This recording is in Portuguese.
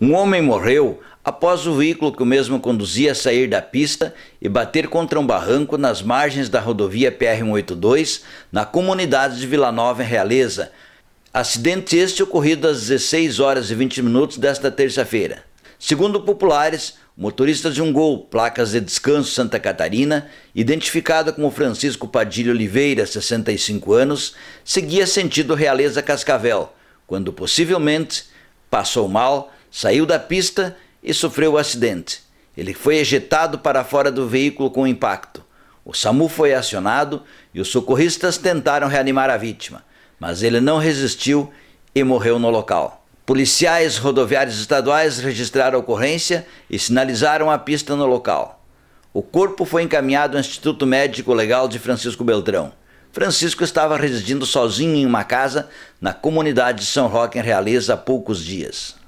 Um homem morreu após o veículo que o mesmo conduzia sair da pista e bater contra um barranco nas margens da rodovia PR-182, na comunidade de Vila Nova, em Realeza. Acidente este ocorrido às 16 horas e 20 minutos desta terça-feira. Segundo populares, motorista de um Gol, placas de descanso Santa Catarina, identificado como Francisco Padilha Oliveira, 65 anos, seguia sentido Realeza Cascavel, quando possivelmente passou mal, saiu da pista e sofreu o acidente. Ele foi ejetado para fora do veículo com impacto. O SAMU foi acionado e os socorristas tentaram reanimar a vítima, mas ele não resistiu e morreu no local. Policiais rodoviários estaduais registraram a ocorrência e sinalizaram a pista no local. O corpo foi encaminhado ao Instituto Médico Legal de Francisco Beltrão. Francisco estava residindo sozinho em uma casa na comunidade de São Roque, em Realeza, há poucos dias.